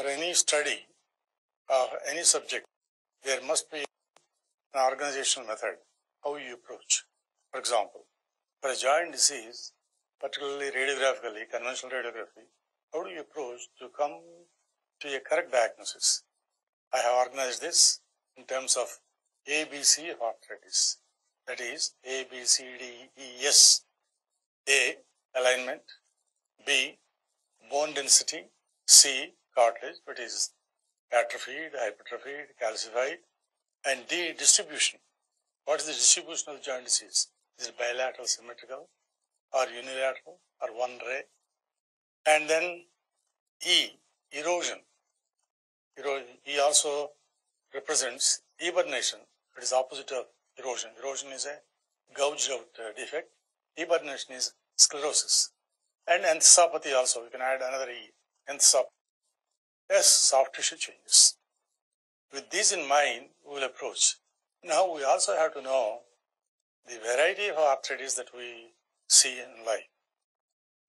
for any study of any subject, there must be an organizational method, how you approach. For example, for a joint disease, particularly radiographically, conventional radiography, how do you approach to come to a correct diagnosis? I have organized this in terms of ABC of arthritis. That is A, B, C, D, E, S. A, alignment. B, bone density. C, cartilage, but is atrophied, hypertrophied, calcified. And D, distribution. What is the distribution of joint disease? Is it bilateral symmetrical or unilateral or one ray? And then E, erosion. Erosion. E also represents eburnation. It is opposite of erosion. Erosion is a gouged out uh, defect. Eburnation is sclerosis. And enthesopathy also. We can add another E. Enthesopathy. Yes, soft tissue changes. With this in mind, we will approach. Now we also have to know the variety of arthritis that we see in life.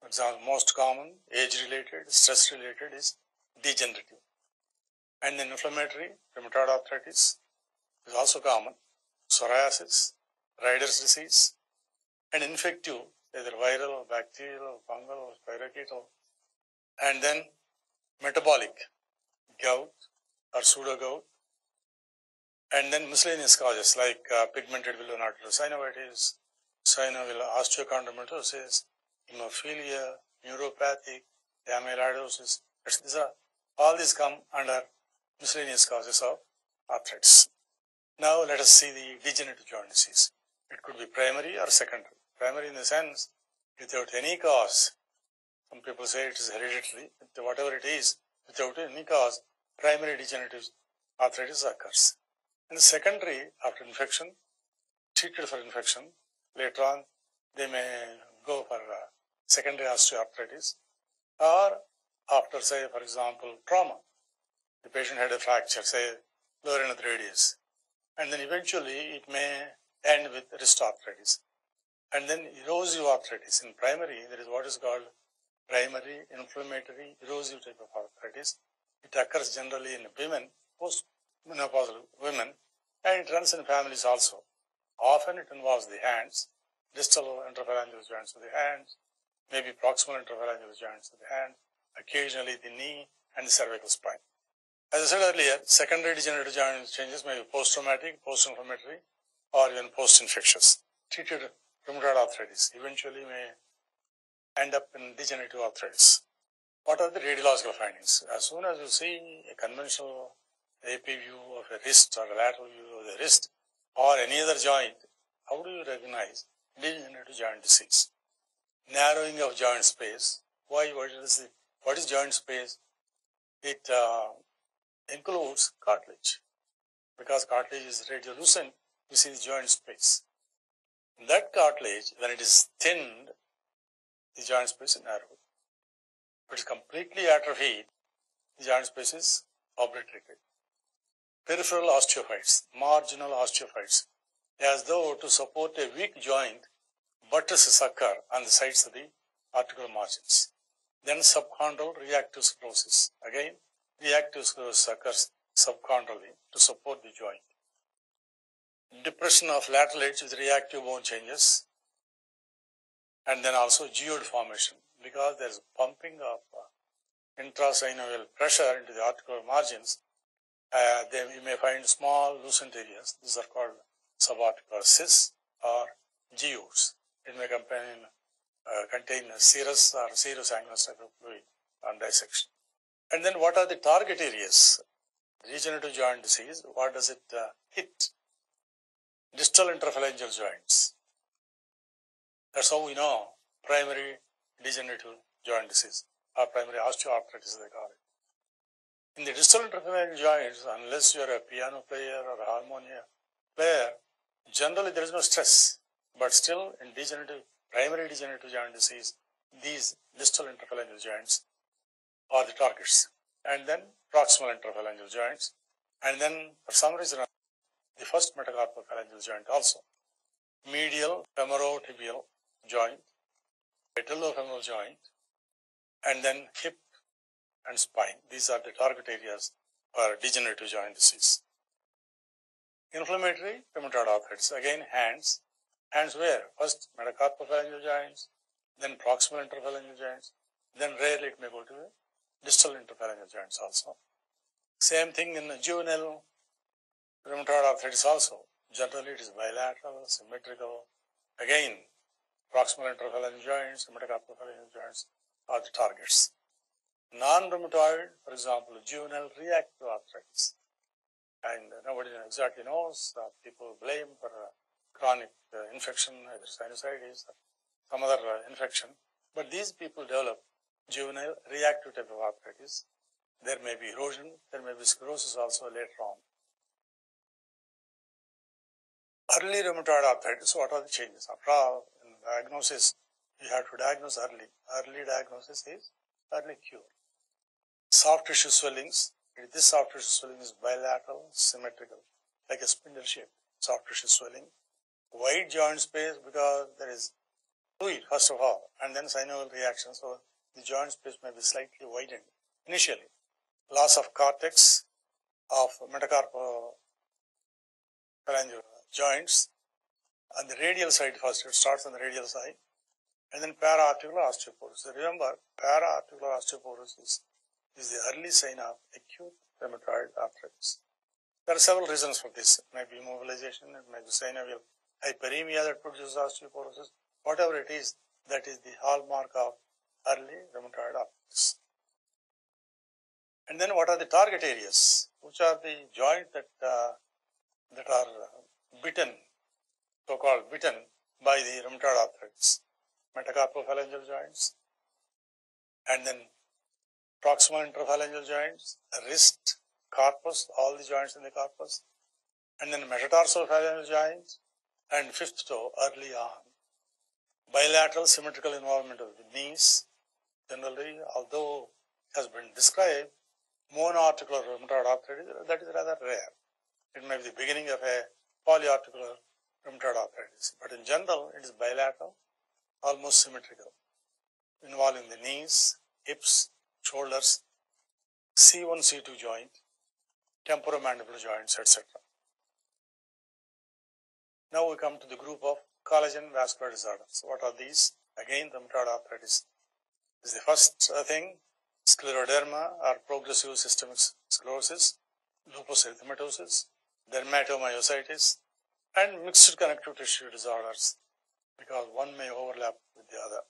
For example, most common age-related, stress-related is degenerative. And then inflammatory, rheumatoid arthritis is also common. Psoriasis, Reiter's disease, and infective, either viral or bacterial or fungal or spirochetal. And then metabolic, gout or pseudo gout. And then miscellaneous causes like uh, pigmented villonodular synovitis, synovial osteochondromatosis, hemophilia, neuropathic, amyloidosis. These are, all these come under miscellaneous causes of arthritis. Now let us see the degenerative joint disease. It could be primary or secondary. Primary in the sense, without any cause. Some people say it is hereditary, whatever it is, without any cause, primary degenerative arthritis occurs. And the secondary, after infection, treated for infection, later on, they may go for uh, secondary osteoarthritis or after, say, for example, trauma. The patient had a fracture, say, lower end of the radius. And then eventually it may end with wrist arthritis. And then erosive arthritis. In primary, there is what is called primary inflammatory erosive type of arthritis. It occurs generally in women, post-menopausal women, and it runs in families also. Often it involves the hands, distal interphalangeal joints of the hands, maybe proximal interphalangeal joints of the hand, occasionally the knee and the cervical spine. As I said earlier, secondary degenerative joint changes may be post-traumatic, post-inflammatory, or even post-infectious. Treated rheumatoid arthritis eventually may end up in degenerative arthritis. What are the radiological findings? As soon as you see a conventional AP view of a wrist or a lateral view of the wrist or any other joint, how do you recognize degenerative joint disease? Narrowing of joint space. Why? What is it? What is joint space? It uh, includes cartilage. Because cartilage is radiolucent, you see the joint space. That cartilage, when it is thinned, the joint space is narrowed. If it is completely atrophied, the joint space is obliterated. Peripheral osteophytes, marginal osteophytes, as though to support a weak joint, buttresses occur on the sides of the articular margins. Then subchondral reactive sclerosis. Again, reactive sclerosis occurs subchondrally to support the joint. Depression of lateral edge with reactive bone changes. And then also geode formation because there is pumping of uh, intrasynovial pressure into the articular margins. Uh, then you may find small lucent areas. These are called subarticular cysts or geodes. It may contain, uh, contain serous or serous of fluid on dissection. And then what are the target areas? Degenerative joint disease, what does it uh, hit? Distal interphalangeal joints. That's how we know primary degenerative joint disease or primary osteoarthritis they call it. In the distal interphalangeal joints, unless you're a piano player or a harmonium player, generally there is no stress. But still in degenerative, primary degenerative joint disease, these distal interphalangeal joints are the targets. And then proximal interphalangeal joints. And then for some reason, the first metacarpal phalangeal joint also. Medial femorotibial joint, patellofemoral joint, and then hip and spine. These are the target areas for degenerative joint disease. Inflammatory rheumatoid arthritis, again hands. Hands where? First metacarpophalangeal joints, then proximal interphalangeal joints, then rarely it may go to distal interphalangeal joints also. Same thing in juvenile rheumatoid arthritis also. Generally it is bilateral, symmetrical. Again, proximal interphalangeal joints, metacarpophalangeal joints are the targets. Non-rheumatoid, for example, juvenile reactive arthritis. And nobody exactly knows. Uh, people blame for chronic uh, infection, either sinusitis or some other uh, infection. But these people develop juvenile reactive type of arthritis. There may be erosion, there may be sclerosis also later on. Early rheumatoid arthritis, what are the changes? After all, diagnosis, you have to diagnose early. Early diagnosis is early cure. Soft tissue swellings, this soft tissue swelling is bilateral, symmetrical, like a spindle shape, soft tissue swelling. Wide joint space because there is fluid, first of all, and then synovial reaction, so the joint space may be slightly widened initially. Loss of cortex of metacarpophalangeal joints on the radial side first, it starts on the radial side, and then para-articular osteoporosis. So remember, para-articular osteoporosis is the early sign of acute rheumatoid arthritis. There are several reasons for this. It may be immobilization, it may be synovial hyperemia that produces osteoporosis. Whatever it is, that is the hallmark of early rheumatoid arthritis. And then what are the target areas? Which are the joints that, uh, that are bitten, so-called bitten by the rheumatoid arthritis? Metacarpophalangeal joints, and then proximal interphalangeal joints, wrist, carpus, all the joints in the carpus, and then metatarsophalangeal joints, and fifth toe early on. Bilateral symmetrical involvement of the knees, generally, although has been described, monoarticular rheumatoid arthritis, that is rather rare. It may be the beginning of a polyarticular rheumatoid arthritis, but in general, it is bilateral, almost symmetrical, involving the knees, hips, shoulders, C1, C2 joint, temporomandibular joints, etc. Now we come to the group of collagen vascular disorders. What are these? Again, rheumatoid arthritis is the first uh, thing. Scleroderma or progressive systemic sclerosis, lupus erythematosus, dermatomyositis, and mixed connective tissue disorders because one may overlap with the other.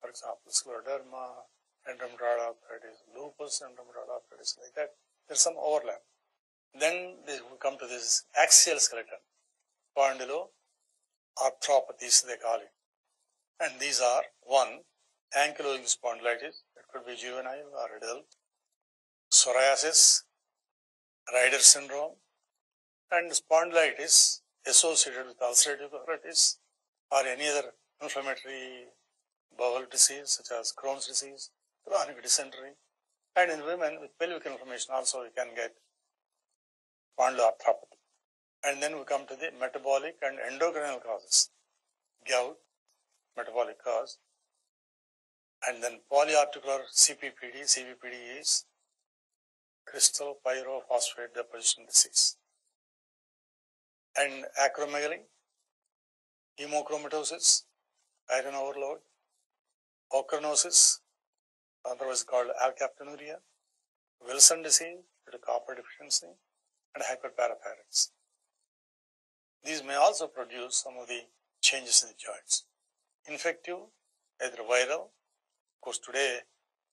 For example, scleroderma, rheumatoid arthritis, lupus rheumatoid arthritis, like that. There's some overlap. Then we come to this axial skeleton, spondylo arthropathies they call it. And these are one, ankylosing spondylitis, it could be juvenile or adult, psoriasis, Reiter syndrome, and spondylitis associated with ulcerative colitis or any other inflammatory bowel disease such as Crohn's disease chronic dysentery. And in women with pelvic inflammation also we can get spondyloarthropathy. And then we come to the metabolic and endocrine causes. Gout, metabolic cause. And then polyarticular CPPD, CPPD is crystal pyrophosphate deposition disease. And acromegaly, hemochromatosis, iron overload, ochronosis, otherwise called alkaptonuria, Wilson disease due to copper deficiency, and hyperparathyroidism. These may also produce some of the changes in the joints. Infective, either viral, of course today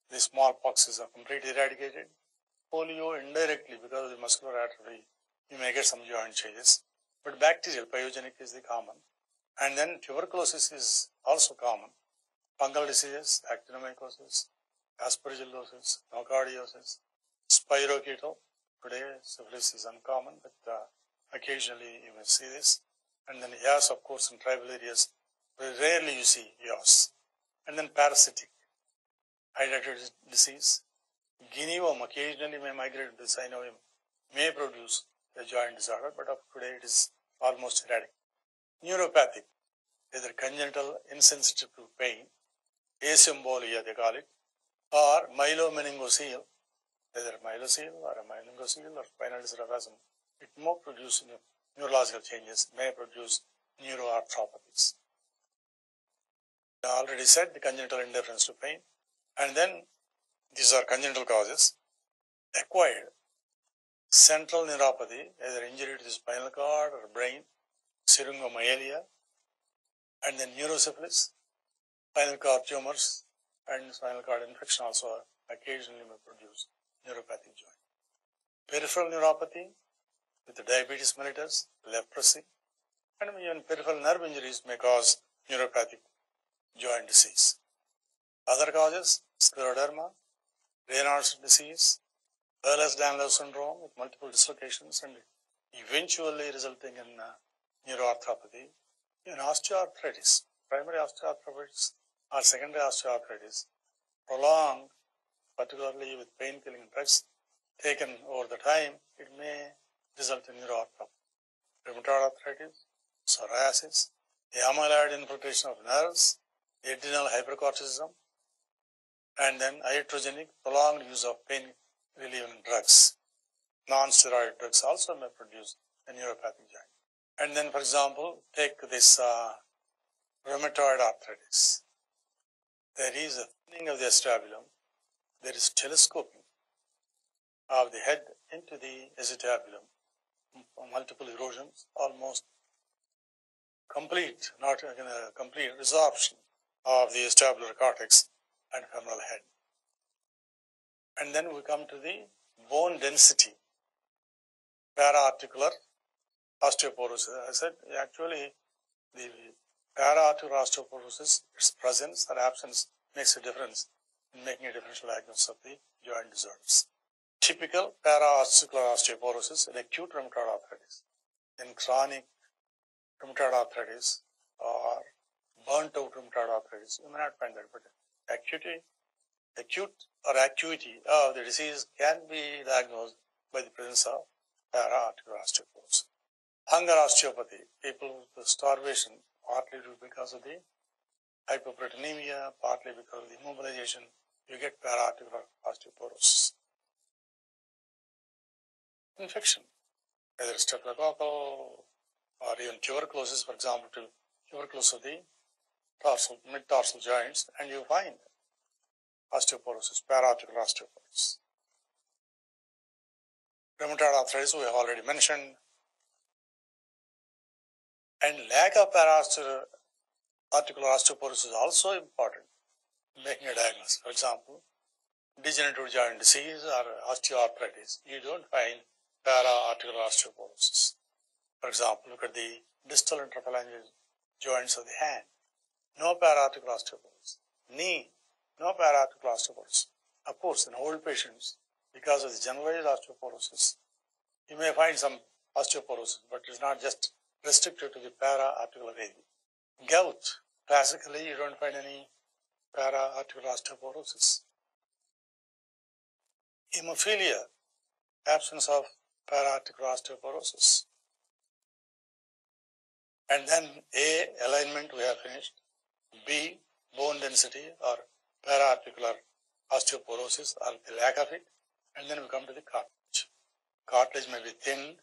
the smallpox are completely eradicated. Polio indirectly because of the muscular atrophy, you may get some joint changes. But bacterial, pyogenic is the common. And then tuberculosis is also common. Fungal diseases, actinomycosis, aspergillosis, nocardiosis, spirochetal. Today, syphilis is uncommon, but uh, occasionally you may see this. And then yaws, of course, in tribal areas, very rarely you see yaws. And then parasitic, hydatid disease. Guinea worm occasionally may migrate into synovium, may produce a joint disorder, but of today it is almost erratic. Neuropathic, either congenital, insensitive to pain, asymbolia they call it, or myelomeningocele, either myelocele or a myelingocele or spinal disease it may produce neurological changes, may produce neuroarthropathies. I already said the congenital indifference to pain, and then these are congenital causes. Acquired central neuropathy, either injury to the spinal cord or brain, syringomyelia, and then neurosyphilis, spinal cord tumors, and spinal cord infection also occasionally may produce neuropathic joint. Peripheral neuropathy with the diabetes mellitus, leprosy, and even peripheral nerve injuries may cause neuropathic joint disease. Other causes, scleroderma, Raynaud's disease, Ehlers-Danlos syndrome with multiple dislocations and eventually resulting in uh, neuroarthropathy, even osteoarthritis, primary osteoarthritis or secondary osteoarthritis, prolonged, particularly with pain-killing drugs taken over the time, it may result in neuroarthropathy. Rheumatoid arthritis, psoriasis, amyloid infiltration of nerves, adrenal hypercorticism, and then iatrogenic prolonged use of pain relieving drugs. Non-steroid drugs also may produce a neuropathic joint. And then, for example, take this uh, rheumatoid arthritis. There is a thinning of the acetabulum. There is telescoping of the head into the acetabulum. Multiple erosions, almost complete, not a complete resorption of the acetabular cortex and femoral head. And then we come to the bone density, para-articular osteoporosis. I said actually the para-articular osteoporosis, its presence or absence makes a difference in making a differential diagnosis of the joint disorders. Typical para-articular osteoporosis in acute rheumatoid arthritis. In chronic rheumatoid arthritis or burnt out rheumatoid arthritis, you may not find that, but acuity, acute or acuity of the disease can be diagnosed by the presence of para-articular osteoporosis. Hunger osteopathy, people with starvation, partly because of the hypoproteinemia, partly because of the immobilization, you get para-articular osteoporosis. Infection, either staphylococcal or even tuberculosis, for example, to tuberculosis of the tarsal, mid-tarsal joints, and you find osteoporosis, para-articular osteoporosis. Rheumatoid arthritis, we have already mentioned, and lack of para-articular osteoporosis is also important in making a diagnosis. For example, degenerative joint disease or osteoarthritis, you don't find para-articular osteoporosis. For example, look at the distal interphalangeal joints of the hand. No para-articular osteoporosis. Knee, no para-articular osteoporosis. Of course, in old patients, because of the generalized osteoporosis, you may find some osteoporosis, but it's not just restricted to the para-articular area. Gout, classically, you don't find any para-articular osteoporosis. Hemophilia, absence of para-articular osteoporosis. And then A, alignment, we have finished. B, bone density or para-articular osteoporosis or the lack of it. And then we come to the cartilage. Cartilage may be thinned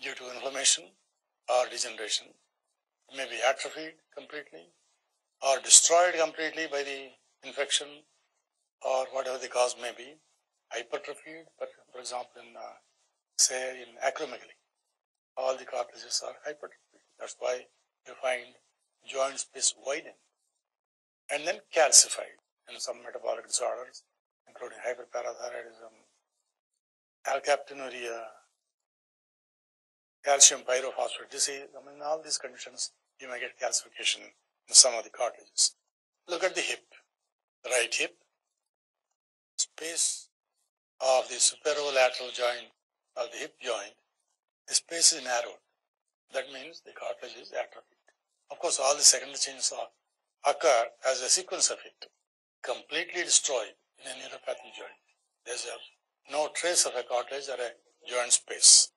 due to inflammation or degeneration. It may be atrophied completely or destroyed completely by the infection or whatever the cause may be. Hypertrophied, but for example, in uh, say in acromegaly, all the cartilages are hypertrophied. That's why you find joint space widen and then calcified in some metabolic disorders, including hyperparathyroidism, alkaptonuria, calcium pyrophosphate disease. I mean, all these conditions, you may get calcification in some of the cartilages. Look at the hip, the right hip, space of the superolateral joint of the hip joint, the space is narrowed. That means the cartilage is atrophied. Of course, all the secondary changes occur as a sequence of it, completely destroyed in a neuropathic joint. There's a, no trace of a cartilage or a joint space.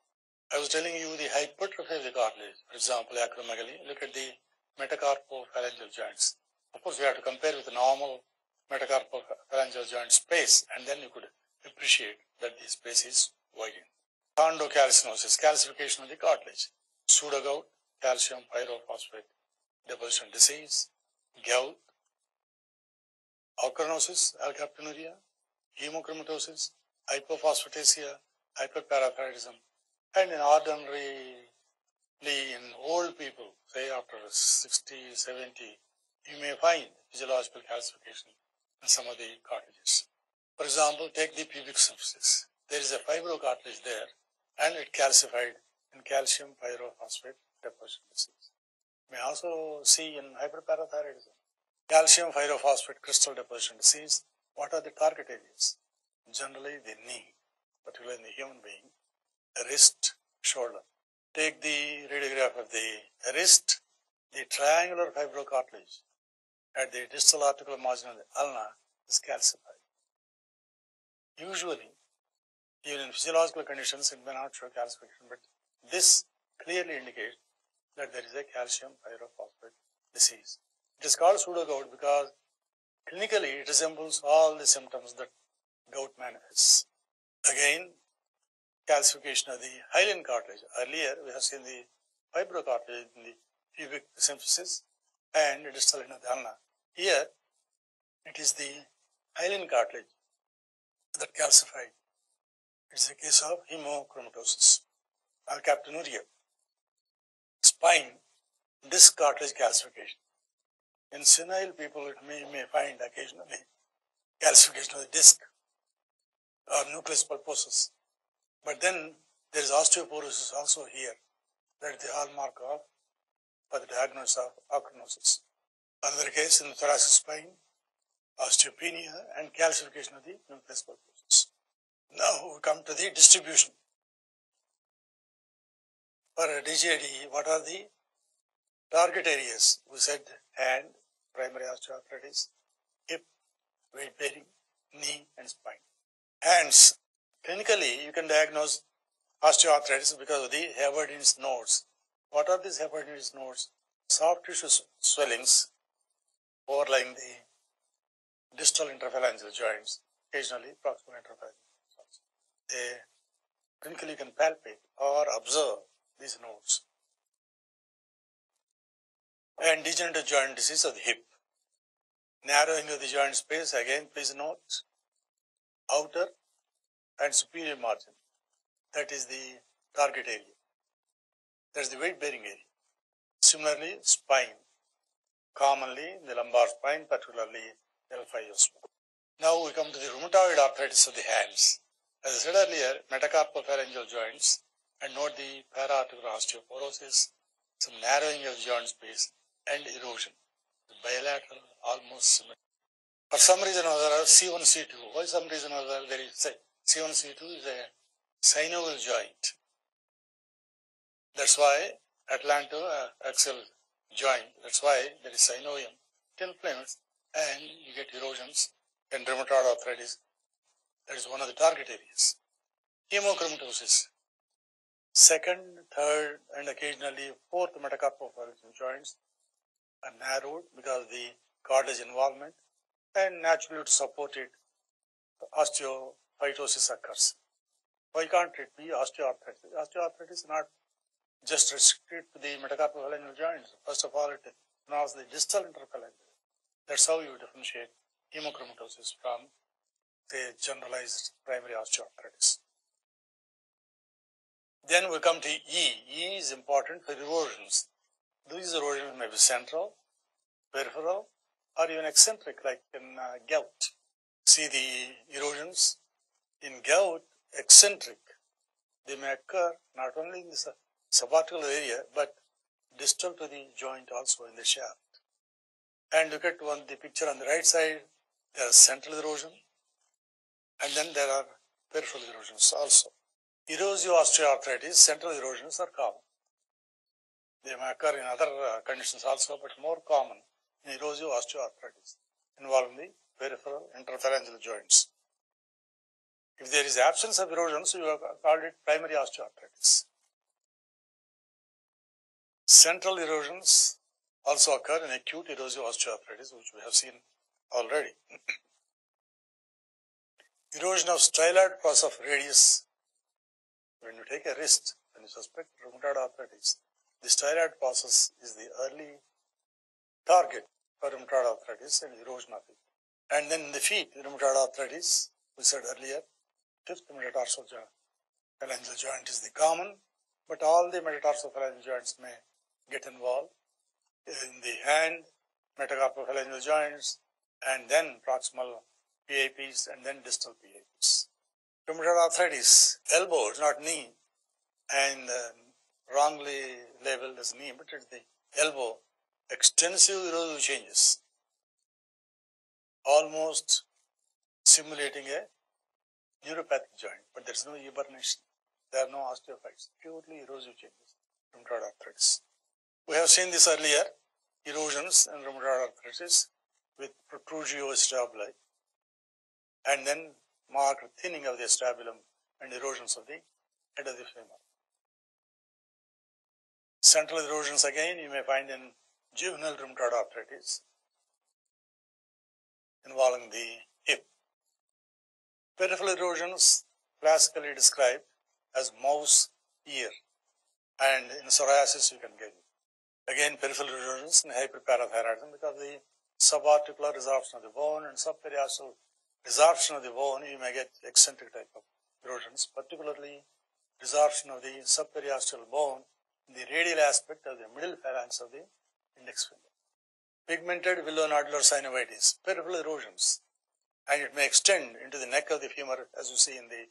I was telling you the hypertrophy of the cartilage, for example, acromegaly. Look at the metacarpophalangeal joints. Of course, we have to compare with the normal metacarpophalangeal joint space, and then you could appreciate that the space is widened. Chondrocalcinosis, calcification of the cartilage, pseudogout, calcium pyrophosphate deposition disease, gout, ochronosis, alkaptonuria, hemochromatosis, hypophosphatasia, hyperparathyroidism, and in ordinary in old people, say after 60, 70, you may find physiological calcification in some of the cartilages. For example, take the pubic symphysis. There is a fibrocartilage there and it calcified in calcium pyrophosphate deposition disease. May also see in hyperparathyroidism. Calcium pyrophosphate crystal deposition disease. What are the target areas? Generally the knee, particularly in the human being, the wrist, shoulder. Take the radiograph of the wrist, the triangular fibrocartilage at the distal articular margin of the ulna is calcified. Usually, even in physiological conditions, it may not show calcification, but this clearly indicates that there is a calcium pyrophosphate disease. It is called pseudogout because clinically it resembles all the symptoms that gout manifests. Again, calcification of the hyaline cartilage. Earlier, we have seen the fibrocartilage in the pubic symphysis and distal ulna. Here, it is the hyaline cartilage that calcified. It's a case of hemochromatosis, alkaptonuria, spine, disc cartilage calcification. In senile people, it may, may find occasionally calcification of the disc or nucleus pulposus. But then there is osteoporosis also here. That is the hallmark of for the diagnosis of ochronosis. Another case in the thoracic spine, osteopenia and calcification of the nucleus pulposus. Now we come to the distribution. For DJD, what are the target areas? We said hand, primary osteoarthritis, hip, weight bearing, knee, and spine. Hands, clinically, you can diagnose osteoarthritis because of the Heberden's nodes. What are these Heberden's nodes? Soft tissue swellings overlying the distal interphalangeal joints, occasionally proximal interphalangeal joints. They clinically you can palpate or observe these nodes. And degenerative joint disease of the hip. Narrowing of the joint space, again, please note, outer and superior margin. That is the target area. That is the weight bearing area. Similarly, spine. Commonly, the lumbar spine, particularly L5 spine. Now we come to the rheumatoid arthritis of the hands. As I said earlier, metacarpophalangeal joints and note the para-articular osteoporosis, some narrowing of joint space and erosion. The bilateral almost symmetric. For some reason or other, C1, C2. Why some reason or other there is C1, C2 is a synovial joint. That's why Atlanto uh, axial joint. That's why there is synovium. It inflames and you get erosions and rheumatoid arthritis. That is one of the target areas. Hemochromatosis. Second, third, and occasionally fourth metacarpophalangeal joints are narrowed because of the cartilage involvement and naturally to support it, osteophytosis occurs. Why can't it be osteoarthritis? Osteoarthritis is not just restricted to the metacarpophalangeal joints. First of all, it involves the distal interphalangeal. That's how you differentiate hemochromatosis from the generalized primary osteoarthritis. Then we come to E. E is important for erosions. These erosions may be central, peripheral, or even eccentric, like in uh, gout. See the erosions in gout, eccentric. They may occur not only in the subarticular area, but distal to the joint also in the shaft. And look at one the picture on the right side. There is central erosion, and then there are peripheral erosions also. Erosive osteoarthritis, central erosions are common. They may occur in other uh, conditions also, but more common in erosive osteoarthritis involving the peripheral interphalangeal joints. If there is absence of erosions, you have called it primary osteoarthritis. Central erosions also occur in acute erosive osteoarthritis, which we have seen already. Erosion of styloid process of radius. When you take a wrist, when you suspect rheumatoid arthritis, the styloid process is the early target for rheumatoid arthritis and erosion of it. And then in the feet, rheumatoid arthritis, we said earlier, fifth metatarsal joint. phalangeal joint is the common, but all the metatarsal phalangeal joints may get involved. In the hand, metacarpophalangeal joints, and then proximal PAPs, and then distal PAPs. Rheumatoid arthritis, elbow, not knee, and uh, wrongly labeled as knee, but it's the elbow, extensive erosive changes, almost simulating a neuropathic joint, but there's no eburnation. There are no osteophytes, purely erosive changes, rheumatoid arthritis. We have seen this earlier, erosions in rheumatoid arthritis with protrusio acetabuli, and then marked thinning of the acetabulum and erosions of the head of the femur. Central erosions again you may find in juvenile rheumatoid arthritis involving the hip. Peripheral erosions classically described as mouse ear and in psoriasis you can get it. Again peripheral erosions in hyperparathyroidism because the subarticular resorption of the bone and subperiosteal resorption of the bone you may get eccentric type of erosions particularly resorption of the subperiosteal bone in the radial aspect of the middle phalanx of the index finger. Pigmented villonodular synovitis, peripheral erosions, and it may extend into the neck of the femur as you see in the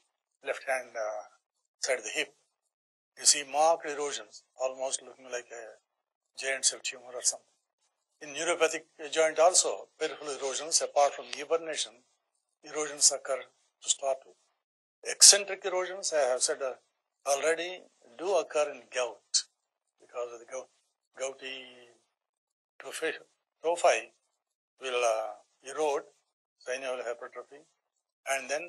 left hand uh, side of the hip. You see marked erosions, almost looking like a giant cell tumor or something. In neuropathic joint also, peripheral erosions, apart from eburnation, erosions occur to start with. Eccentric erosions, I have said uh, already, do occur in gout because of the gout, gouty tophi will uh, erode synovial hypertrophy. And then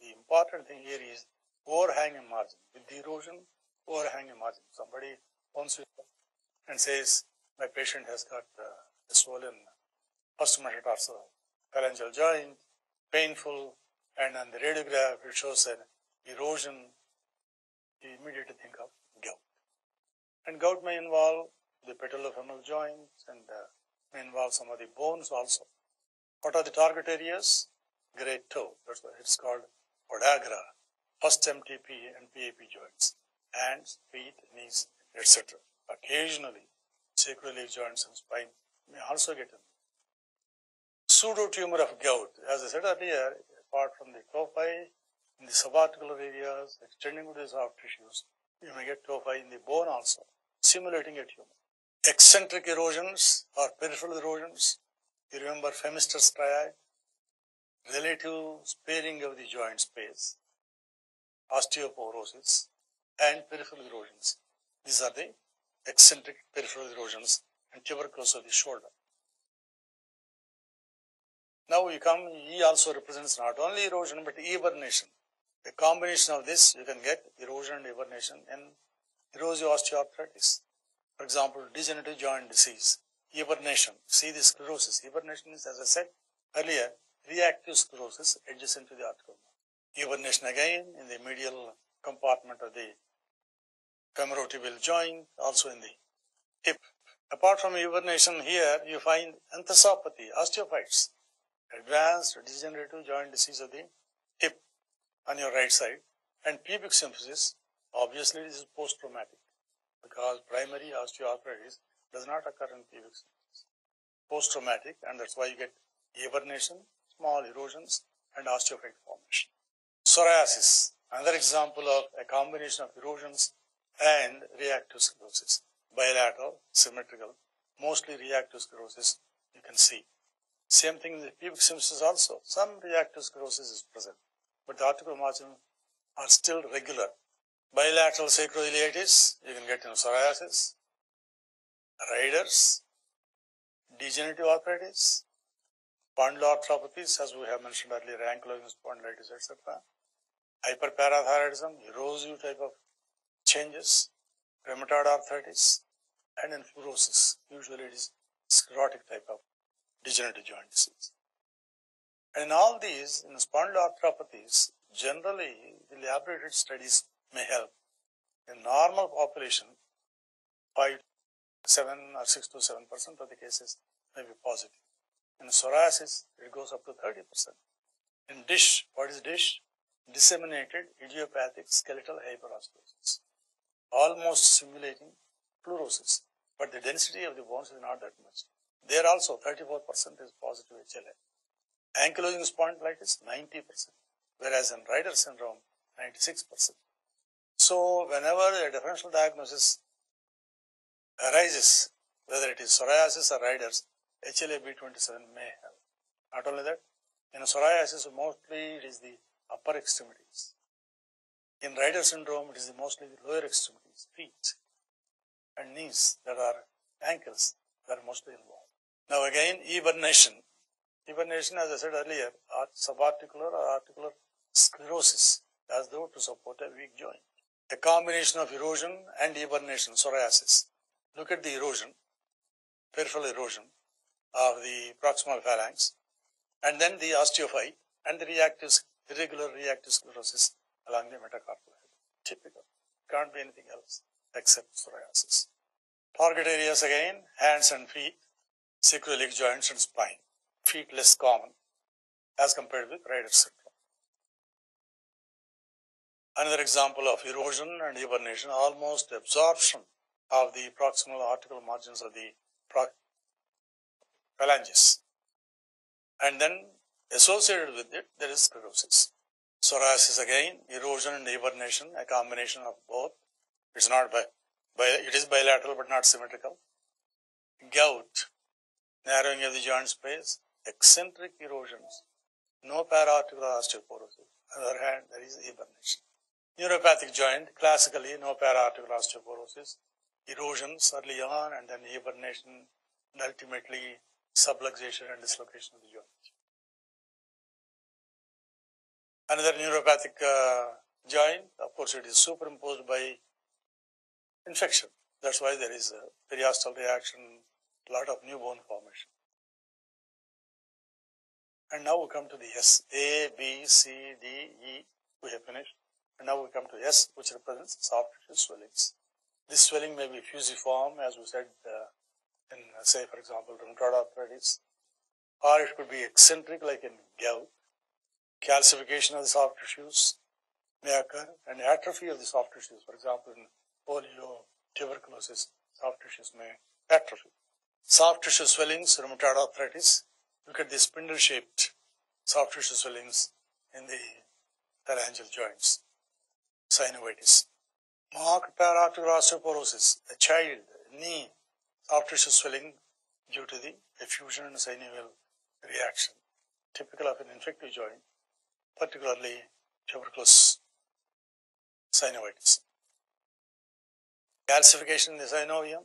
the important thing here is overhanging margin. With the erosion, overhanging margin. Somebody wants to and says, my patient has got uh, a swollen first metatarsal phalangeal joint, painful, and on the radiograph it shows an erosion, you immediately think of gout. And gout may involve the patellofemoral joints and uh, may involve some of the bones also. What are the target areas? Great toe, that's why it's called podagra, first MTP and PAP joints, hands, feet, knees, etc. Occasionally, sacroiliac joints and spine may also get in. Pseudo tumor of gout, as I said earlier, apart from the tophi in the subarticular areas, extending to the soft tissues, you may get tophi in the bone also, simulating a tumor. Eccentric erosions or peripheral erosions, you remember Phemister's triad, relative sparing of the joint space, osteoporosis, and peripheral erosions. These are the eccentric peripheral erosions and tuberculosis of the shoulder. Now we come, E also represents not only erosion but eburnation. A combination of this, you can get erosion and eburnation in erosive osteoarthritis. For example, degenerative joint disease, eburnation. See this sclerosis. Eburnation is, as I said earlier, reactive sclerosis adjacent to the article. Eburnation again in the medial compartment of the femorotibial joint, also in the hip. Apart from eburnation here, you find enthesopathy, osteophytes, advanced degenerative joint disease of the hip on your right side, and pubic symphysis, obviously this is post-traumatic because primary osteoarthritis does not occur in pubic symphysis. Post-traumatic, and that's why you get eburnation, small erosions, and osteophyte formation. Psoriasis, another example of a combination of erosions and reactive sclerosis. Bilateral, symmetrical, mostly reactive sclerosis, you can see. Same thing in the pubic symphysis also. Some reactive sclerosis is present, but the articular margin are still regular. Bilateral sacroiliitis, you can get in psoriasis, Reiter's, degenerative arthritis, spondyloarthropathies, as we have mentioned earlier, ankylosing spondylitis, etc. Hyperparathyroidism, erosive type of changes, rheumatoid arthritis, and in fluorosis. Usually it is sclerotic type of degenerative joint disease. And in all these, in spondyloarthropathies, generally the elaborated studies may help. In normal population, 5, 7 or 6 to 7 percent of the cases may be positive. In psoriasis, it goes up to 30 percent. In DISH, what is DISH? Disseminated idiopathic skeletal hyperostosis, almost simulating fluorosis, but the density of the bones is not that much. There also 34 percent is positive HLA. Ankylosing spondylitis, 90 percent, whereas in Reiter syndrome, 96 percent. So whenever a differential diagnosis arises, whether it is psoriasis or Reiter's, HLA-B27 may help. Not only that, in psoriasis, mostly it is the upper extremities. In Reiter syndrome, it is mostly the lower extremities, feet and knees that are ankles that are mostly involved. Now again, eburnation. Eburnation, as I said earlier, subarticular or articular sclerosis, as though to support a weak joint. A combination of erosion and eburnation, psoriasis. Look at the erosion, peripheral erosion of the proximal phalanx, and then the osteophyte and the reactive, irregular reactive sclerosis along the metacarpal head. Typical. Can't be anything else except psoriasis. Target areas again, hands and feet, sacroiliac joints and spine. Feet less common as compared with Reiter syndrome. Another example of erosion and eburnation, almost absorption of the proximal articular margins of the phalanges. And then associated with it, there is sclerosis. Psoriasis again, erosion and eburnation, a combination of both. It's not by, by it is bilateral but not symmetrical. Gout, narrowing of the joint space, eccentric erosions, no para-articular osteoporosis. On the other hand, there is eburnation. Neuropathic joint, classically no para-articular osteoporosis, erosions early on and then eburnation and ultimately subluxation and dislocation of the joint. Another neuropathic uh, joint, of course, it is superimposed by infection. That's why there is a periostal reaction, lot of new bone formation. And now we come to the S. A, B, C, D, E, we have finished. And now we come to S, which represents soft tissue swellings. This swelling may be fusiform, as we said, uh, in, uh, say, for example, rheumatoid arthritis, or it could be eccentric, like in gout. Calcification of the soft tissues may occur, and atrophy of the soft tissues, for example, in polio, tuberculosis, soft tissues may atrophy. Soft tissue swellings, rheumatoid arthritis, look at the spindle shaped soft tissue swellings in the phalangeal joints, synovitis. Marked para-articular osteoporosis, a child, knee, soft tissue swelling due to the effusion and synovial reaction, typical of an infective joint, particularly tuberculous synovitis. Calcification in the synovium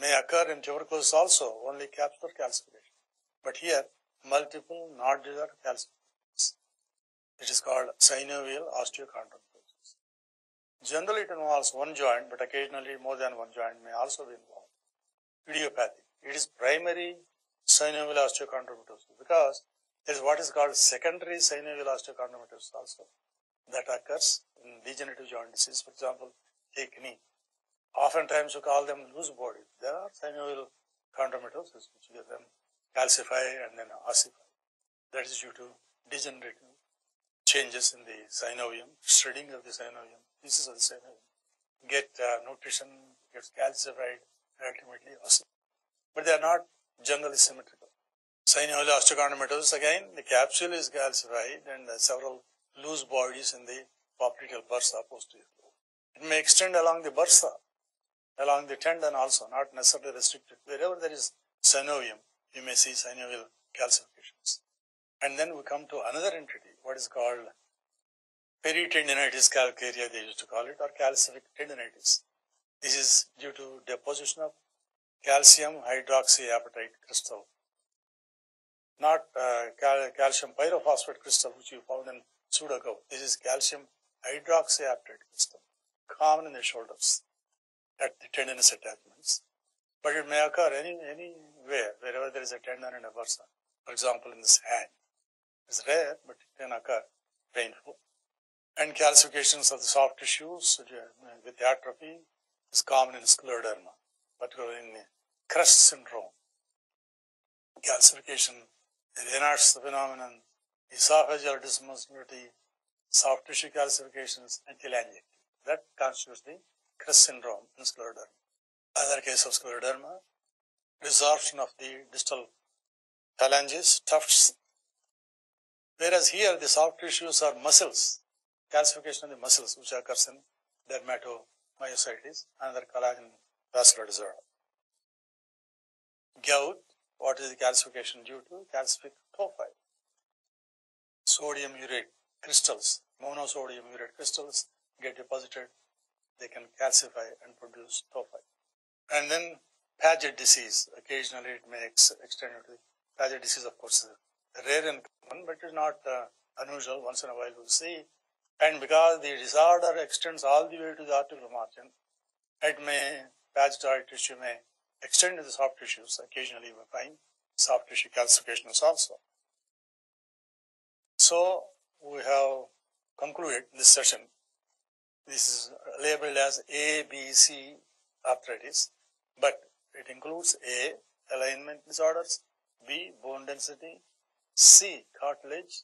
may occur in tuberculosis also, only capsular calcification. But here, multiple nodular calcifications. It is called synovial osteochondromatosis. Generally, it involves one joint, but occasionally more than one joint may also be involved. Idiopathic. It is primary synovial osteochondromatosis because there is what is called secondary synovial osteochondromatosis also that occurs in degenerative joint disease. For example, take knee. Oftentimes we call them loose bodies. There are synovial chondromatosis which give them calcify and then ossify. That is due to degenerative changes in the synovium, shredding of the synovium, pieces of the synovium, get uh, nutrition, gets calcified, and ultimately ossify. But they are not generally symmetrical. Synovial osteochondromatosis, again, the capsule is calcified and several loose bodies in the popliteal bursa posterior. It may extend along the bursa, along the tendon also, not necessarily restricted. Wherever there is synovium, you may see synovial calcifications. And then we come to another entity, what is called peritendinitis calcarea, they used to call it, or calcific tendinitis. This is due to deposition of calcium hydroxyapatite crystal, not uh, cal calcium pyrophosphate crystal, which you found in pseudogout. This is calcium hydroxyapatite crystal, common in the shoulders at the tendinous attachments. But it may occur any, anywhere, wherever there is a tendon and a bursa. For example, in this hand. It's rare, but it can occur painful. And calcifications of the soft tissues uh, with atrophy is common in scleroderma, particularly in CREST syndrome. Calcification, Raynaud's phenomenon, esophageal dysmotility, soft tissue calcifications, and telangiectasia. That constitutes the CREST syndrome in scleroderma. Other case of scleroderma, resorption of the distal phalanges, tufts. Whereas here the soft tissues are muscles, calcification of the muscles which occurs in dermatomyositis, another collagen vascular disorder. Gout, what is the calcification due to? Calcific tophi. Sodium urate crystals, monosodium urate crystals get deposited, they can calcify and produce tophi. And then Paget disease, occasionally it may ex- extend to the Paget disease, of course, is rare and common, but it is not uh, unusual. Once in a while we'll see. And because the disorder extends all the way to the articular margin, it may, Pagetoid tissue may extend to the soft tissues. Occasionally we find soft tissue calcifications also. So we have concluded this session. This is labeled as ABC arthritis, but it includes A, alignment disorders, B, bone density, C, cartilage,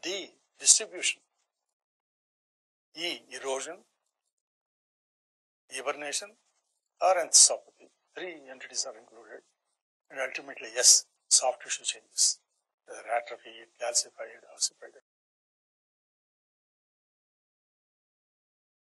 D, distribution, E, erosion, eburnation, or enthesopathy. Three entities are included, and ultimately, yes, soft tissue changes, whether atrophied, calcified, ossified.